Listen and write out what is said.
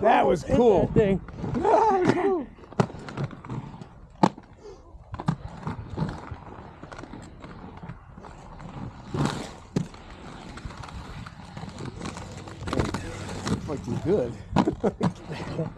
That was cool. That thing. Looks good.